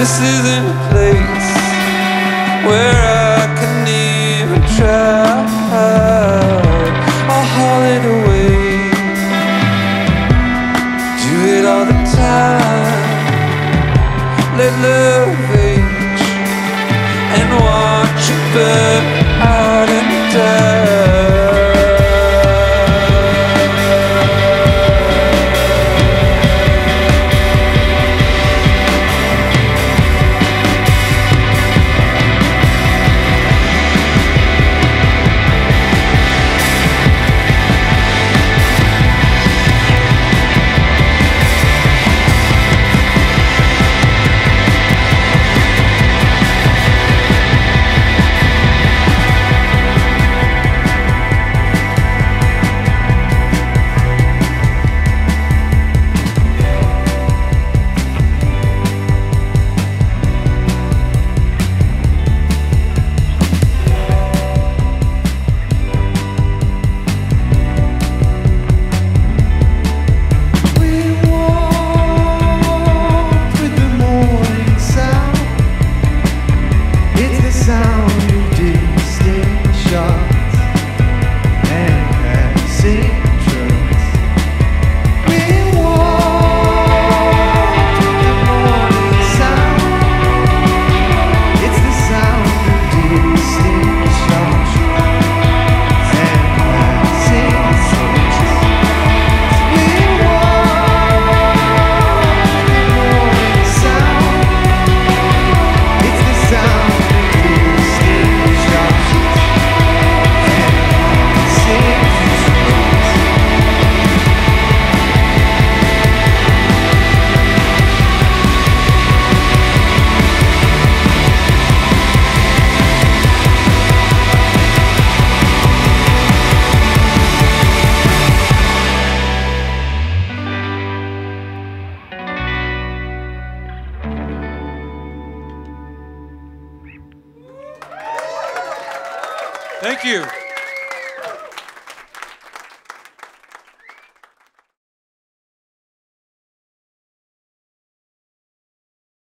This isn't a place where I can even try. I'll haul it away. Do it all the time. Let love age and watch it burn.